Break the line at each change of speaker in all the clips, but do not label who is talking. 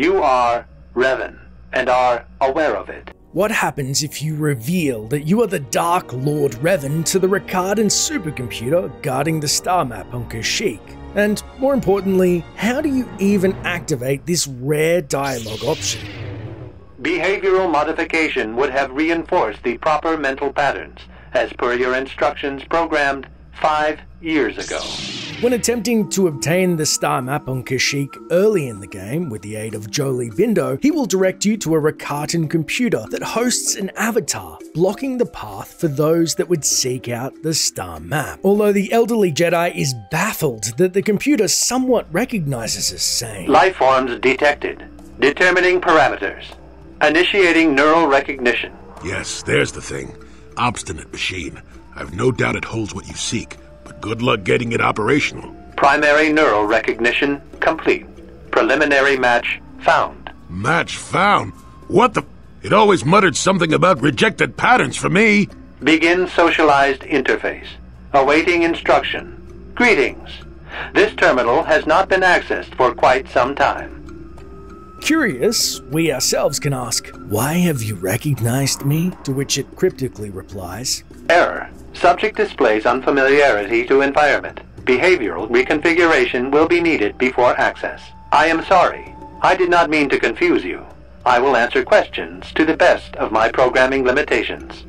You are Revan and are aware of it.
What happens if you reveal that you are the Dark Lord Revan to the Rakatan supercomputer guarding the star map on Kashyyyk? And more importantly, how do you even activate this rare dialogue option?
Behavioral modification would have reinforced the proper mental patterns, as per your instructions programmed five years ago.
When attempting to obtain the star map on Kashyyyk early in the game with the aid of Jolee Bindo, he will direct you to a Rakatan computer that hosts an avatar, blocking the path for those that would seek out the star map. Although the elderly Jedi is baffled that the computer somewhat recognizes us, saying,
Life forms detected. Determining parameters. Initiating neural recognition.
Yes, there's the thing. Obstinate machine. I've no doubt it holds what you seek, but good luck getting it operational.
Primary neural recognition complete. Preliminary match found.
Match found? What the? It always muttered something about rejected patterns for me.
Begin socialized interface. Awaiting instruction. Greetings. This terminal has not been accessed for quite some time.
Curious, we ourselves can ask, Why have you recognized me? To which it cryptically replies,
Error. Subject displays unfamiliarity to environment. Behavioral reconfiguration will be needed before access. I am sorry. I did not mean to confuse you. I will answer questions to the best of my programming limitations.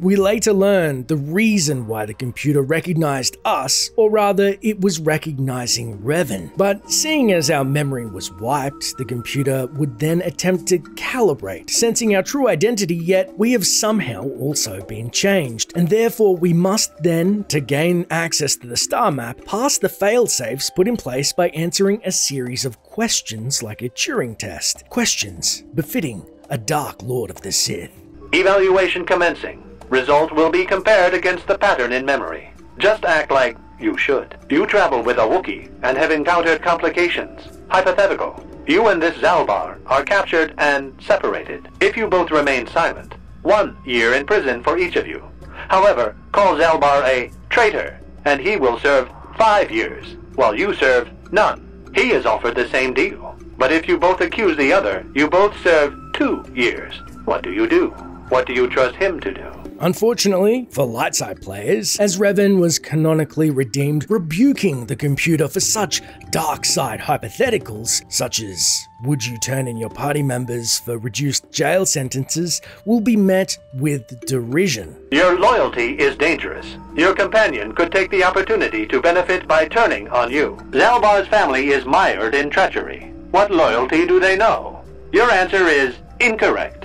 We later learned the reason why the computer recognized us, or rather, it was recognizing Revan. But seeing as our memory was wiped, the computer would then attempt to calibrate, sensing our true identity, yet we have somehow also been changed. And therefore, we must then, to gain access to the star map, pass the failsafes put in place by answering a series of questions like a Turing test. Questions befitting a Dark Lord of the Sith.
Evaluation commencing. Result will be compared against the pattern in memory. Just act like you should. You travel with a Wookiee and have encountered complications. Hypothetical. You and this Zalbar are captured and separated. If you both remain silent, one year in prison for each of you. However, call Zalbar a traitor, and he will serve five years, while you serve none. He is offered the same deal. But if you both accuse the other, you both serve two years. What do you do? What do you trust him to do?
Unfortunately, for lightside players, as Revan was canonically redeemed, rebuking the computer for such dark side hypotheticals, such as would you turn in your party members for reduced jail sentences, will be met with derision.
Your loyalty is dangerous. Your companion could take the opportunity to benefit by turning on you. Zalbar's family is mired in treachery. What loyalty do they know? Your answer is incorrect.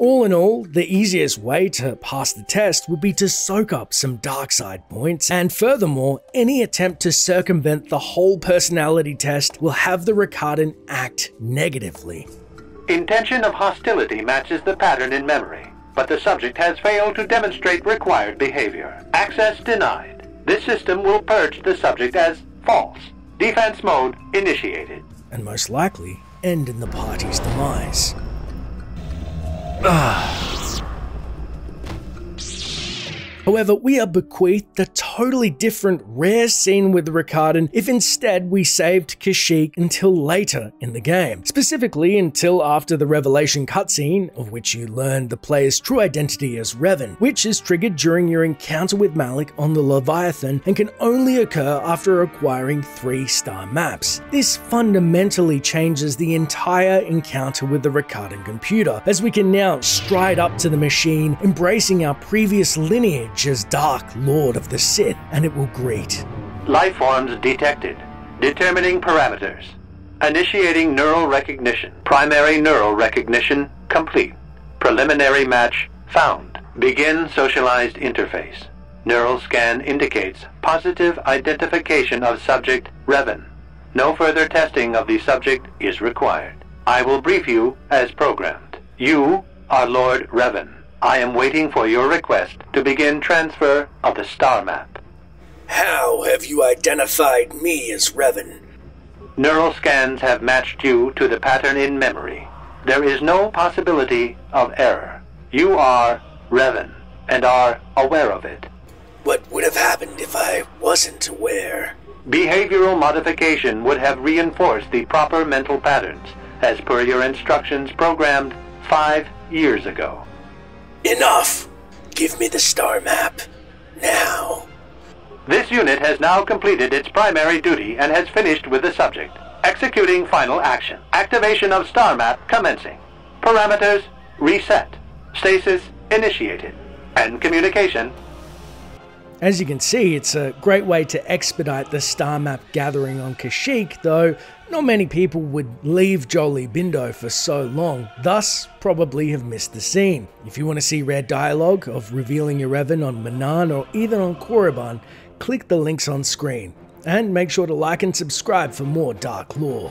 All in all, the easiest way to pass the test would be to soak up some dark side points, and furthermore, any attempt to circumvent the whole personality test will have the Rakatan act negatively.
Intention of hostility matches the pattern in memory, but the subject has failed to demonstrate required behavior. Access denied. This system will purge the subject as false. Defense mode initiated.
And most likely end in the party's demise. Ah. However, we are bequeathed a totally different, rare scene with the Rakatan if instead we saved Kashyyyk until later in the game. Specifically, until after the Revelation cutscene, of which you learn the player's true identity as Revan, which is triggered during your encounter with Malak on the Leviathan and can only occur after acquiring 3 star maps. This fundamentally changes the entire encounter with the Rakatan computer, as we can now stride up to the machine, embracing our previous lineage as Dark Lord of the Sith, and it will greet.
Life forms detected. Determining parameters. Initiating neural recognition. Primary neural recognition complete. Preliminary match found. Begin socialized interface. Neural scan indicates positive identification of subject Revan. No further testing of the subject is required. I will brief you as programmed. You are Lord Revan. I am waiting for your request to begin transfer of the star map.
How have you identified me as Revan?
Neural scans have matched you to the pattern in memory. There is no possibility of error. You are Revan and are aware of it.
What would have happened if I wasn't aware?
Behavioral modification would have reinforced the proper mental patterns, as per your instructions programmed five years ago.
Enough! Give me the star map. Now.
This unit has now completed its primary duty and has finished with the subject. Executing final action. Activation of star map commencing. Parameters reset. Stasis initiated. End communication.
As you can see, it's a great way to expedite the star map gathering on Kashyyyk, though not many people would leave Jolee Bindo for so long, thus probably have missed the scene. If you want to see rare dialogue of revealing you're Revan on Manaan or even on Korriban, click the links on screen. And make sure to like and subscribe for more Dark Lore.